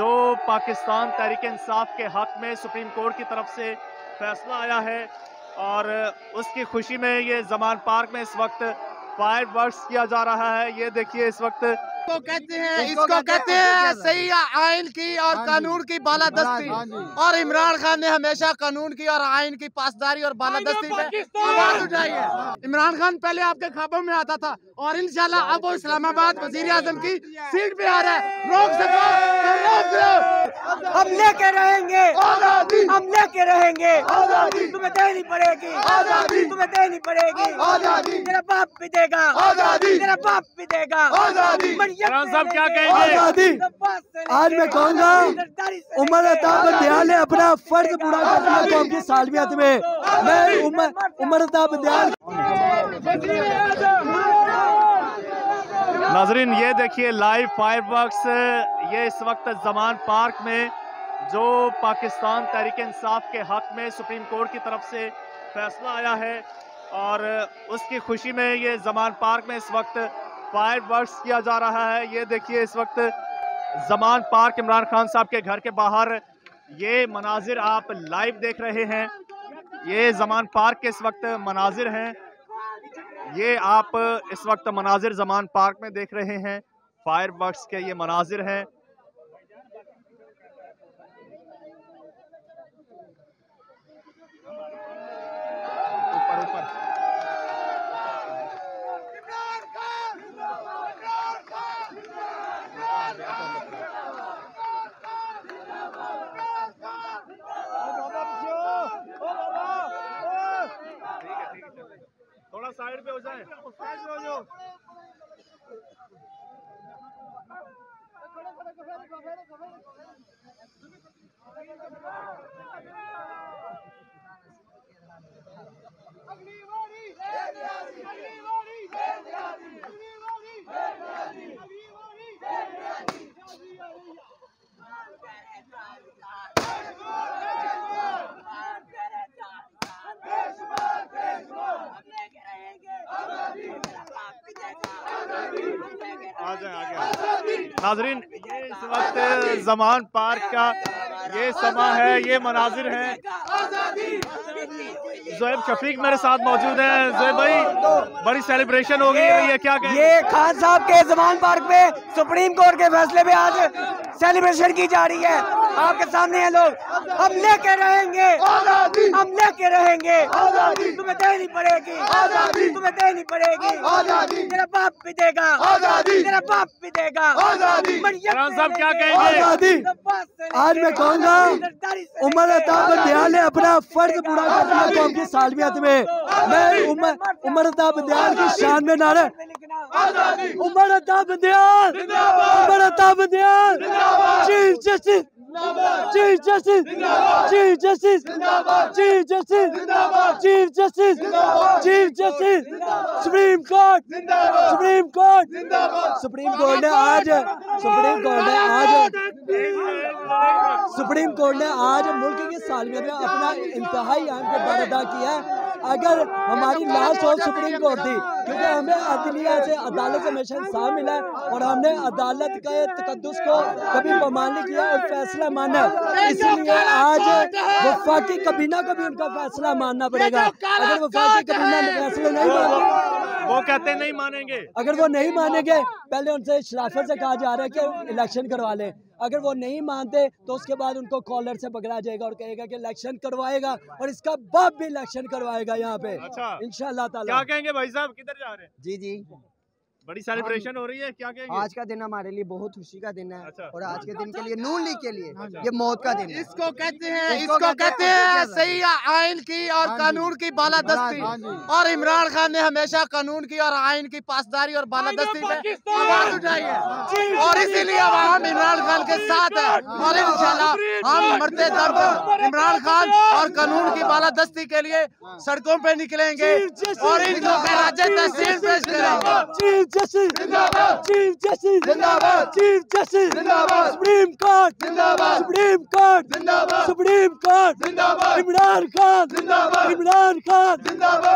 جو پاکستان تحریک انصاف کے حق میں سپریم کورٹ کی طرف سے فیصلہ آیا ہے اور اس کی خوشی میں یہ زمان پارک میں اس وقت فائر ورکس کیا جا رہا ہے یہ دیکھیے اس وقت۔ کو کہتے ہیں اس کو کہتے ہیں۔ صحیح آئین کی اور قانون کی بالادستی اور عمران خان نے ہمیشہ قانون کی اور آئین کی پاسداری اور بالادستی آواز اٹھائی ہے۔ عمران خان پہلے آپ کے خوابوں میں آتا تھا اور انشاءاللہ اب وہ اسلام آباد وزیر اعظم کی سیٹ پہ آ رہا ہے۔ روک سکو۔ ہم لے کے رہیں گے ہم لے کے رہیں گے تمہیں دینی پڑے گی تمہیں دینی پڑے گی تیرا باپ بھی دے گا تیرا باپ بھی دے گا عمران صاحب کیا کہیں گے آزادی آج میں کہوں گا عمر عطاب بندیال نے اپنا فرض پورا کر دیا قوم کی سالمیت میں میں عمر عمر عطاب بندیال ناظرین، یہ دیکھیے لائیو فائر ورکس، یہ اس وقت زمان پارک میں جو پاکستان تحریک انصاف کے حق میں سپریم کورٹ کی طرف سے فیصلہ آیا ہے اور اس کی خوشی میں یہ زمان پارک میں اس وقت فائر ورکس کیا جا رہا ہے۔ یہ دیکھیے اس وقت زمان پارک عمران خان صاحب کے گھر کے باہر یہ مناظر آپ لائیو دیکھ رہے ہیں۔ یہ زمان پارک کے اس وقت مناظر ہیں۔ یہ آپ اس وقت مناظر زمان پارک میں دیکھ رہے ہیں۔ فائر ورکس کے یہ مناظر ہیں۔ اوپر اوپر۔ ہاں، تھوڑا سائڈ پہ ہو جائیں۔ آ جائیں آگے ناظرین یہ اس وقت زمان پارک کا یہ سما ہے، یہ مناظر ہیں۔ زہیب شفیق میرے ساتھ موجود ہیں۔ زہیب بھائی، بڑی سیلیبریشن ہو گئی یہ کیا کہیں؟ یہ خان صاحب کے زمان پارک میں سپریم کورٹ کے فیصلے میں آج سیلیبریشن کی جا رہی ہے۔ آپ کے سامنے ہیں لوگ۔ ہم لے کے رہیں گے۔ ہم لے کے رہیں گے۔ تمہیں دینی پڑے گی۔ تمہیں دینی پڑے گی۔ تیرا باپ بھی دے گا۔ تیرا باپ بھی دے گا۔ عمران صاحب کیا کہیں گے؟ آزادی۔ آج میں کہوں گا عمر عطاب بندیال نے اپنا فرض پورا کر دیا قوم کی سالمیت میں میں عمر عمر عطاب بندیال کی شان میں نعرہ۔ Umar Ata Bandial Umar Ata Bandial chief justice chief justice chief justice chief justice chief justice chief justice supreme court supreme court supreme court نے آج سپریم کورٹ نے آج سپریم کورٹ نے آج ملک کی سالمیت میں اپنا انتہائی اہم کردار ادا کیا ہے۔ اگر ہماری لاسٹ اور سپریم کورٹ تھی کیونکہ ہمیں عدلیہ سے عدالت سے ہمیشہ انصاف ملا ہے اور ہم نے عدالت کے تقدس کو کبھی پمان نہیں کیا اور فیصلہ مانا اسی لیے آج وفاقی کابینہ کو بھی ان کا فیصلہ ماننا پڑے گا۔ اگر وفاقی کابینہ نے فیصلہ نہیں مانا وہ کہتے نہیں مانیں گے۔ اگر وہ نہیں مانیں گے پہلے ان سے شرافت سے کہا جا رہا ہے کہ الیکشن کروا لیں۔ اگر وہ نہیں مانتے تو اس کے بعد ان کو کالر سے پکڑا جائے گا اور کہے گا کہ الیکشن کروائے گا اور اس کا باپ بھی الیکشن کروائے گا یہاں پہ۔ اچھا۔ انشاءاللہ کیا تعالیٰ کہیں گے بھائی صاحب؟ کدھر جا رہے ہیں؟ جی جی۔ بڑی سیلیبریشن ہو رہی ہے کیا کہیں گے آج کا دن ہمارے لیے بہت خوشی کا دن ہے اچھا۔ اور آج کے دن کے لیے نون لیگ کے لیے یہ موت کا دن ہے اس کو کہتے ہیں اس کو کہتے ہیں صحیح آئین کی اور قانون کی بالادستی اور عمران خان نے ہمیشہ قانون کی اور آئین کی پاسداری اور بالادستی پہ آواز اٹھائی ہے اور اسی لیے ہم عمران خان کے ساتھ ہیں اور انشاءاللہ ہم مرتے دم عمران خان اور قانون کی بالادستی کے لیے سڑکوں پہ نکلیں گے اور ان کو خراج تحسین پیش کریں گے جسٹس زندہ چیف جسٹس زندہ باد chief supreme court Imran Khan Imran Khan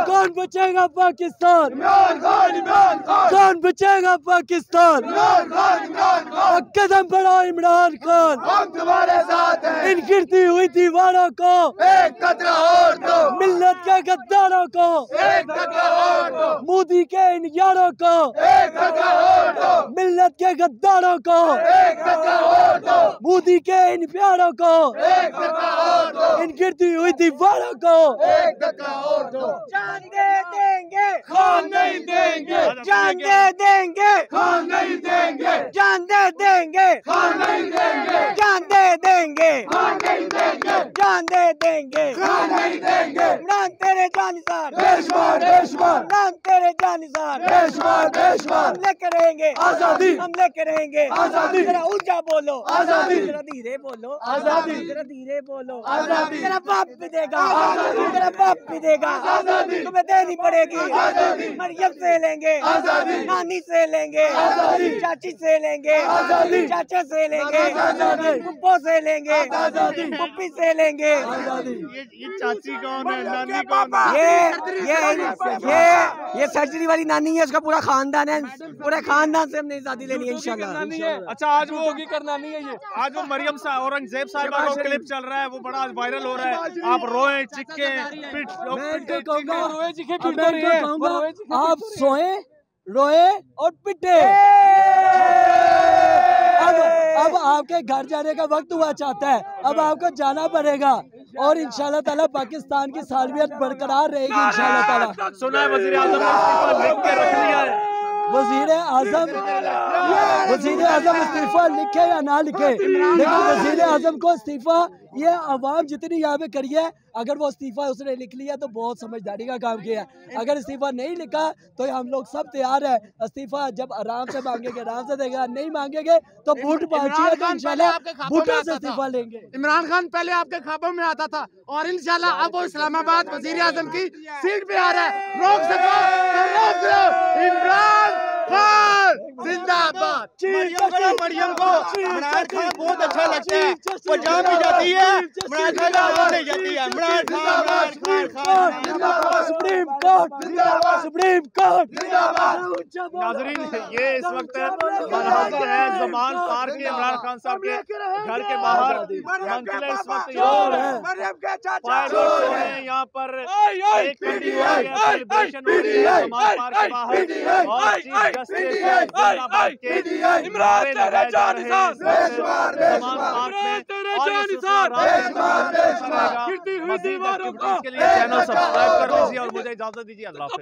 کون بچے گا پاکستان عمران خان عمران خان کون بچے گا پاکستان قدم بڑھاؤ عمران خان ہم تمہارے ساتھ ہیں ان گرتی ہوئی دیواروں کو۔ ایک قطرہ اور دو۔ ملت کے گداروں کو۔ ایک قطرہ اور دو۔ مودی کے ان یاروں کو۔ ایک قطرہ اور دو۔ ملت کے گداروں کو۔ مودی کے ان پیاروں کو۔ ان گردی ہوئی دیواروں کو۔ ایک دکا ہو جان دے دیں گے خون نہیں دیں گے جان دے دیں گے خون نہیں دیں گے جان دے دیں گے خون نہیں دیں گے جان دے دیں گے خون نہیں دیں گے جان دے دیں گے خون نہیں دیں گے نان تیرے جانثار دیشوار دیشوار نان تیرے جانثار دیشوار دیشوار لکھ رہیں گے۔ آزادی! ہم لے کے رہیں گے۔ آزادی! ذرا اونچا بولو۔ آزادی! ذرا دھیرے بولو۔ آزادی! ذرا دھیرے بولو۔ آزادی! ذرا باپ بھی دے گا۔ آزادی! ذرا باپ بھی دے گا۔ آزادی! تمہیں دینی پڑے گی۔ آزادی! مریم سے لیں گے۔ آزادی! نانی سے لیں گے۔ آزادی! چاچی سے لیں گے۔ آزادی! چاچا سے لیں گے۔ آزادی پپو سے لیں گے۔ آزادی! پپی سے لیں گے۔ آزادی! یہ چاچی کون ہے؟ نانی کون ہے؟ یہ یہ یہ سرجری والی نانی ہے اس کا پورا خاندان ہے۔ پورے خاندان سے مریم نے ازادی لینی ہے انشاءاللہ اچھا آج وہ ہوگی کرنا نہیں ہے یہ۔ آج وہ مریم سا اورنگزیب صاحب کا کلپ چل رہا ہے وہ بڑا وائرل ہو رہا ہے۔ آپ روئے چکے میں ان کو کہوں گا روئے چکے پیٹے رہے ہیں آپ سوئے روئے اور پٹے۔ اب آپ کے گھر جانے کا وقت ہوا چاہتا ہے۔ اب آپ کو جانا پڑے گا۔ اور انشاءاللہ تعالیٰ پاکستان کی سالمیت برقرار رہے گی انشاءاللہ تعالی۔ سنا ہے وزیر لکھ کے رکھ لیا۔ اعظم وزیر اعظم استعفیٰ لکھے یا نہ لکھے؟ لیکن وزیر اعظم کو استعفیٰ یہ عوام جتنی یہاں پہ کری ہے اگر وہ استعفیٰ اس نے لکھ لیا تو بہت سمجھداری کا کام کیا ہے۔ اگر استعفیٰ نہیں لکھا تو ہم لوگ سب تیار ہیں۔ استعفیٰ جب آرام سے مانگیں گے آرام سے دے گا نہیں مانگے گے تو بھوٹ پہنچی ہے تو انشاءاللہ بوٹوں سے استعفیٰ لیں گے۔ عمران خان پہلے آپ کے خوابوں میں آتا تھا اور انشاءاللہ اب وہ اسلام آباد وزیر اعظم کی سیٹ پہ آ رہا ہے۔ روک سکو روک مریم کو عمران خان بہت اچھا لگتا ہے۔ پنجاب بھی جاتی ہے۔ عمران خان نہیں جاتی ہے۔ عمران خان عمران خان ناظرین یہ اس وقت مناظر ہے زمان پار کے عمران خان صاحب کے گھر کے باہر۔ اس وقت ہیں۔ یہاں پر۔ ایک ہے زمان پار کے باہر۔ اور سبسکرائب کر لیجیے اور مجھے اجازت the yeah